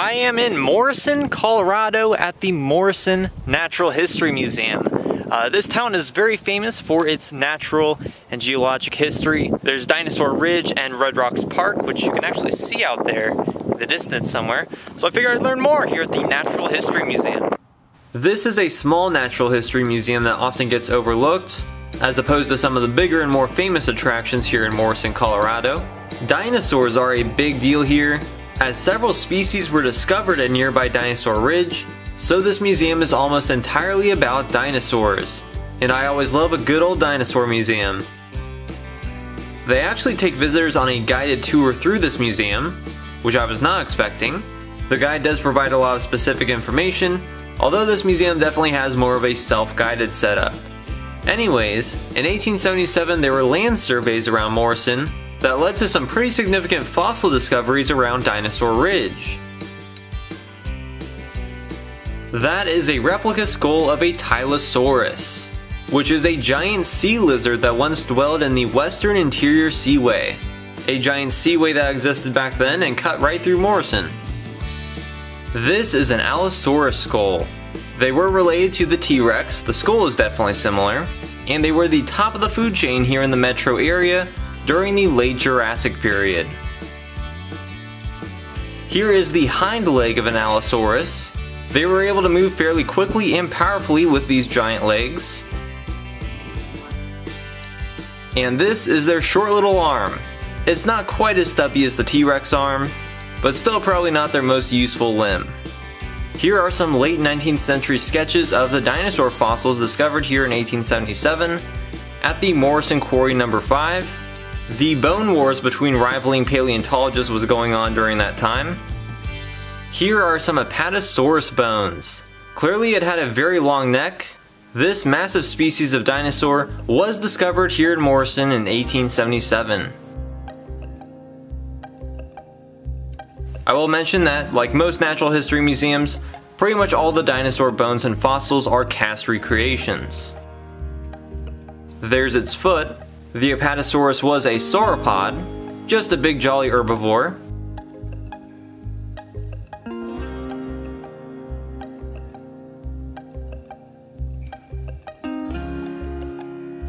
I am in Morrison, Colorado at the Morrison Natural History Museum. Uh, this town is very famous for its natural and geologic history. There's Dinosaur Ridge and Red Rocks Park, which you can actually see out there in the distance somewhere. So I figured I'd learn more here at the Natural History Museum. This is a small natural history museum that often gets overlooked, as opposed to some of the bigger and more famous attractions here in Morrison, Colorado. Dinosaurs are a big deal here, as several species were discovered at nearby Dinosaur Ridge, so this museum is almost entirely about dinosaurs. And I always love a good old dinosaur museum. They actually take visitors on a guided tour through this museum, which I was not expecting. The guide does provide a lot of specific information, although this museum definitely has more of a self-guided setup. Anyways, in 1877 there were land surveys around Morrison, that led to some pretty significant fossil discoveries around Dinosaur Ridge. That is a replica skull of a Tylosaurus, which is a giant sea lizard that once dwelled in the western interior seaway. A giant seaway that existed back then and cut right through Morrison. This is an Allosaurus skull. They were related to the T-Rex, the skull is definitely similar, and they were the top of the food chain here in the metro area during the late Jurassic period. Here is the hind leg of an Allosaurus. They were able to move fairly quickly and powerfully with these giant legs. And this is their short little arm. It's not quite as stubby as the T-Rex arm, but still probably not their most useful limb. Here are some late 19th century sketches of the dinosaur fossils discovered here in 1877 at the Morrison Quarry number 5 the bone wars between rivaling paleontologists was going on during that time. Here are some Apatosaurus bones. Clearly it had a very long neck. This massive species of dinosaur was discovered here in Morrison in 1877. I will mention that, like most natural history museums, pretty much all the dinosaur bones and fossils are cast recreations. There's its foot, the Apatosaurus was a sauropod, just a big jolly herbivore.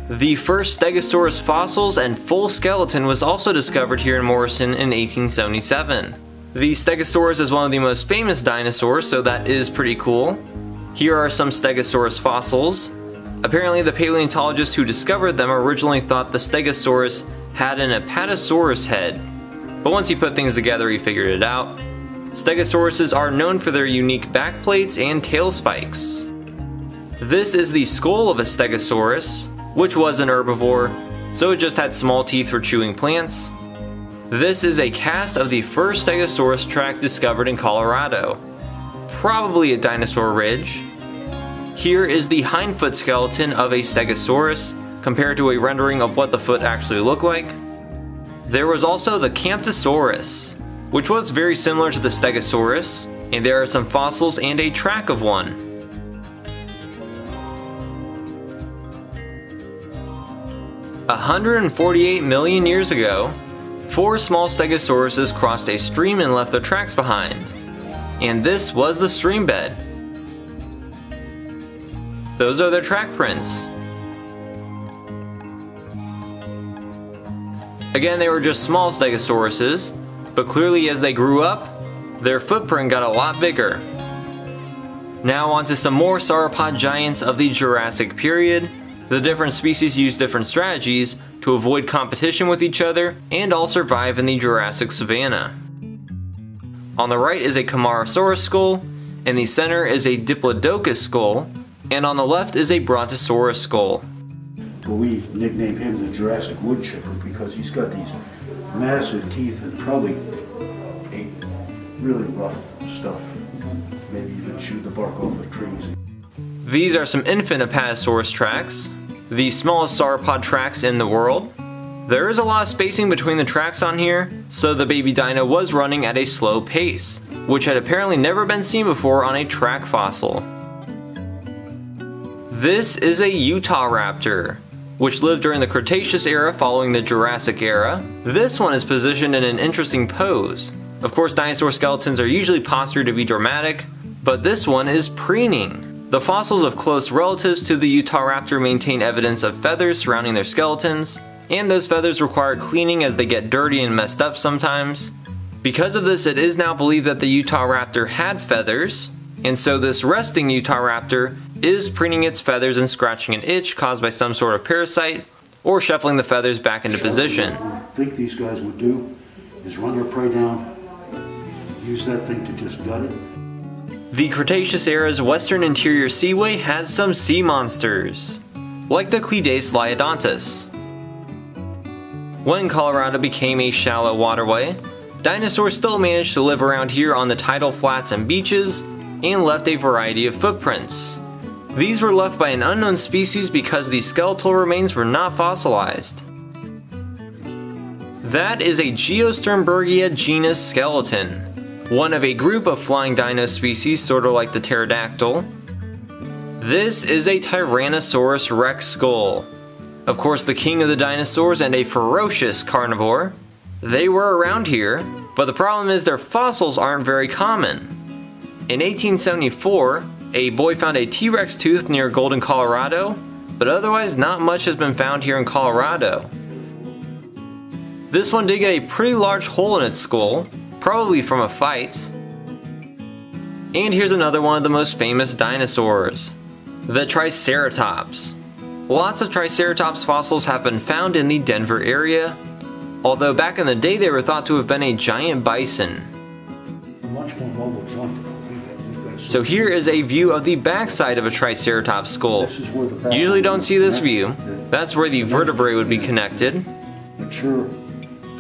The first Stegosaurus fossils and full skeleton was also discovered here in Morrison in 1877. The Stegosaurus is one of the most famous dinosaurs, so that is pretty cool. Here are some Stegosaurus fossils. Apparently the paleontologists who discovered them originally thought the Stegosaurus had an Apatosaurus head, but once he put things together he figured it out. Stegosauruses are known for their unique backplates and tail spikes. This is the skull of a Stegosaurus, which was an herbivore, so it just had small teeth for chewing plants. This is a cast of the first Stegosaurus track discovered in Colorado, probably at Dinosaur Ridge, here is the hindfoot skeleton of a Stegosaurus, compared to a rendering of what the foot actually looked like. There was also the Camptosaurus, which was very similar to the Stegosaurus, and there are some fossils and a track of one. A 148 million years ago, four small Stegosauruses crossed a stream and left their tracks behind. And this was the stream bed. Those are their track prints. Again, they were just small stegosauruses, but clearly as they grew up, their footprint got a lot bigger. Now onto some more sauropod giants of the Jurassic period. The different species used different strategies to avoid competition with each other and all survive in the Jurassic savanna. On the right is a Camarasaurus skull, in the center is a Diplodocus skull, and on the left is a Brontosaurus skull. We nicknamed him the Jurassic wood chipper because he's got these massive teeth and probably ate really rough stuff. Maybe even chewed the bark off of trees. These are some infant Apatosaurus tracks, the smallest sauropod tracks in the world. There is a lot of spacing between the tracks on here, so the baby dino was running at a slow pace, which had apparently never been seen before on a track fossil. This is a Utah raptor, which lived during the Cretaceous era following the Jurassic era. This one is positioned in an interesting pose. Of course, dinosaur skeletons are usually postured to be dramatic, but this one is preening. The fossils of close relatives to the Utah raptor maintain evidence of feathers surrounding their skeletons, and those feathers require cleaning as they get dirty and messed up sometimes. Because of this, it is now believed that the Utah raptor had feathers, and so this resting Utahraptor is preening its feathers and scratching an itch caused by some sort of parasite, or shuffling the feathers back into position. I think these guys would do is run their prey down, use that thing to just gut it. The Cretaceous era's western interior seaway has some sea monsters, like the Clidastes liodontus. When Colorado became a shallow waterway, dinosaurs still managed to live around here on the tidal flats and beaches, and left a variety of footprints. These were left by an unknown species because the skeletal remains were not fossilized. That is a Geosternbergia genus skeleton, one of a group of flying dino species sort of like the pterodactyl. This is a Tyrannosaurus rex skull. Of course the king of the dinosaurs and a ferocious carnivore. They were around here, but the problem is their fossils aren't very common. In 1874, a boy found a T-Rex tooth near Golden, Colorado, but otherwise not much has been found here in Colorado. This one did get a pretty large hole in its skull, probably from a fight. And here's another one of the most famous dinosaurs, the Triceratops. Lots of Triceratops fossils have been found in the Denver area, although back in the day they were thought to have been a giant bison. So here is a view of the backside of a Triceratops skull. Usually don't see this view. That's where the vertebrae would be connected. Mature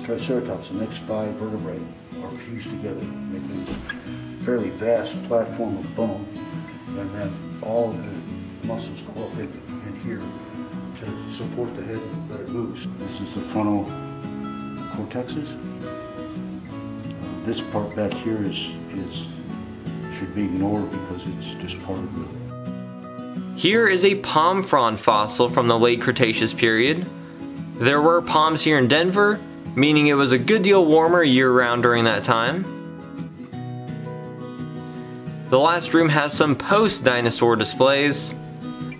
Triceratops, the next five vertebrae are fused together, making this fairly vast platform of bone. And then all the muscles go up in, in here to support the head that it moves. This is the frontal cortexes. Uh, This part back here is, is, should be ignored because it's just part of the Here is a palm frond fossil from the late Cretaceous period. There were palms here in Denver, meaning it was a good deal warmer year round during that time. The last room has some post-dinosaur displays.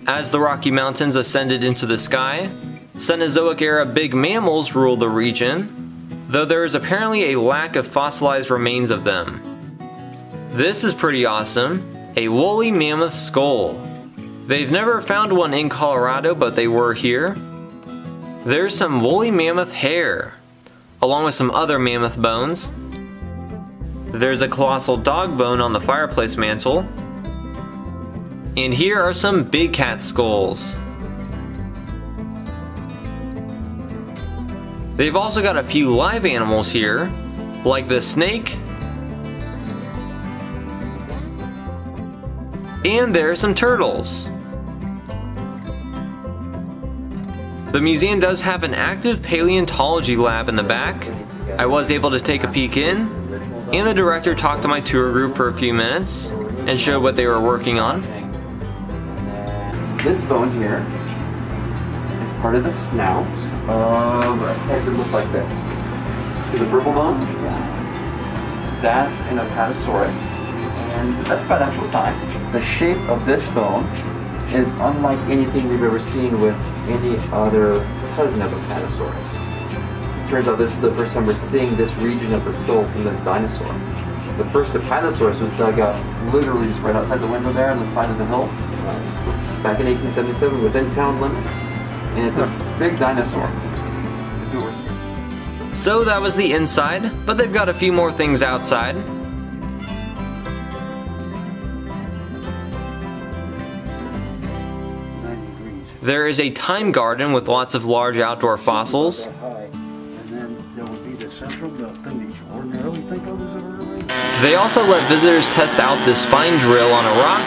As the Rocky Mountains ascended into the sky, Cenozoic era big mammals ruled the region, though there is apparently a lack of fossilized remains of them. This is pretty awesome, a woolly mammoth skull. They've never found one in Colorado, but they were here. There's some woolly mammoth hair, along with some other mammoth bones. There's a colossal dog bone on the fireplace mantle. And here are some big cat skulls. They've also got a few live animals here, like the snake. And there are some turtles. The museum does have an active paleontology lab in the back. I was able to take a peek in, and the director talked to my tour group for a few minutes and showed what they were working on. This bone here is part of the snout of a head that looked like this. See the verbal bone? That's an Apatosaurus, and that's about actual size. The shape of this bone is unlike anything we've ever seen with any other cousin of Apatosaurus. It turns out this is the first time we're seeing this region of the skull from this dinosaur. The first Apatosaurus was dug up literally just right outside the window there on the side of the hill back in 1877 within town limits. And it's a big dinosaur. So that was the inside, but they've got a few more things outside. There is a time garden with lots of large outdoor fossils. That high. And then there would be the central, the thing that you ordinarily think of as a vertebrae. They also let visitors test out the spine drill on a rock.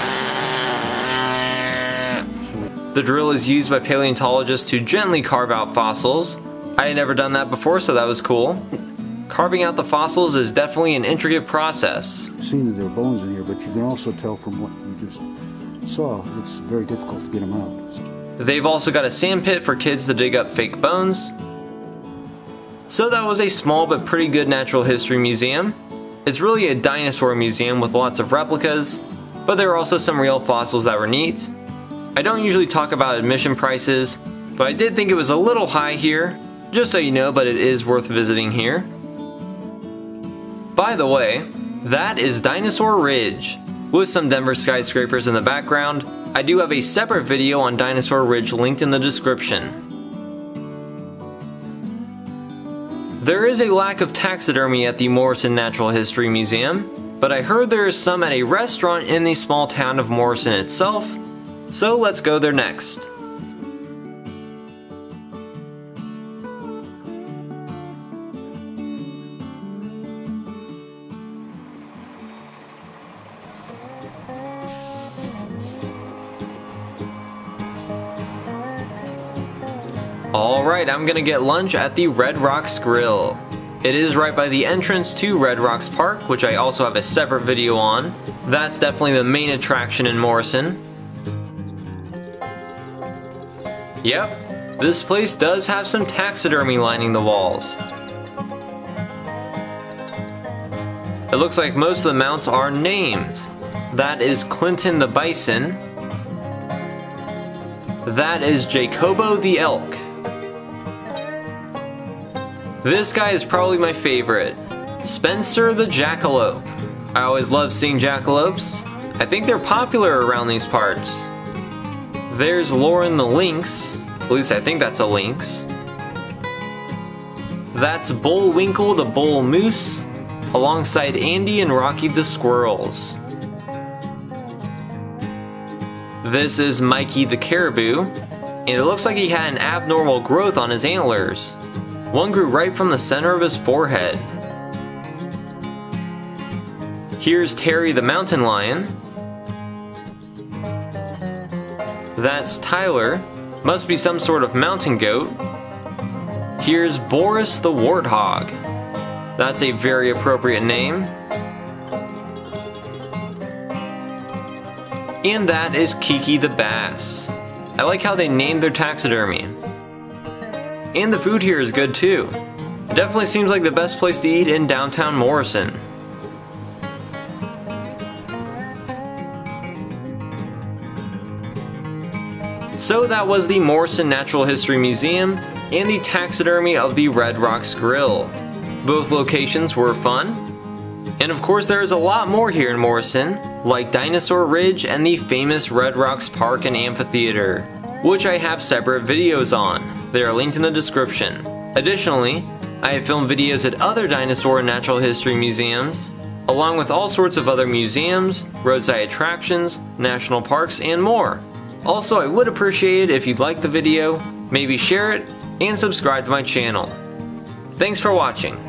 The drill is used by paleontologists to gently carve out fossils. I had never done that before, so that was cool. Carving out the fossils is definitely an intricate process. Seeing that there are bones in here, but you can also tell from what you just saw, it's very difficult to get them out. They've also got a sand pit for kids to dig up fake bones. So that was a small but pretty good natural history museum. It's really a dinosaur museum with lots of replicas, but there are also some real fossils that were neat. I don't usually talk about admission prices, but I did think it was a little high here, just so you know, but it is worth visiting here. By the way, that is Dinosaur Ridge, with some Denver skyscrapers in the background. I do have a separate video on Dinosaur Ridge linked in the description. There is a lack of taxidermy at the Morrison Natural History Museum, but I heard there is some at a restaurant in the small town of Morrison itself, so let's go there next. Alright, I'm gonna get lunch at the Red Rocks Grill. It is right by the entrance to Red Rocks Park, which I also have a separate video on. That's definitely the main attraction in Morrison. Yep, this place does have some taxidermy lining the walls. It looks like most of the mounts are named. That is Clinton the Bison. That is Jacobo the Elk. This guy is probably my favorite. Spencer the Jackalope. I always love seeing jackalopes. I think they're popular around these parts. There's Lauren the Lynx. At least I think that's a lynx. That's Bullwinkle the Bull Moose, alongside Andy and Rocky the Squirrels. This is Mikey the Caribou, and it looks like he had an abnormal growth on his antlers. One grew right from the center of his forehead. Here's Terry the mountain lion. That's Tyler. Must be some sort of mountain goat. Here's Boris the warthog. That's a very appropriate name. And that is Kiki the bass. I like how they named their taxidermy. And the food here is good too. Definitely seems like the best place to eat in downtown Morrison. So that was the Morrison Natural History Museum and the taxidermy of the Red Rocks Grill. Both locations were fun. And of course there is a lot more here in Morrison, like Dinosaur Ridge and the famous Red Rocks Park and Amphitheater, which I have separate videos on. They are linked in the description. Additionally, I have filmed videos at other dinosaur and natural history museums, along with all sorts of other museums, roadside attractions, national parks, and more. Also, I would appreciate it if you'd like the video, maybe share it, and subscribe to my channel. Thanks for watching.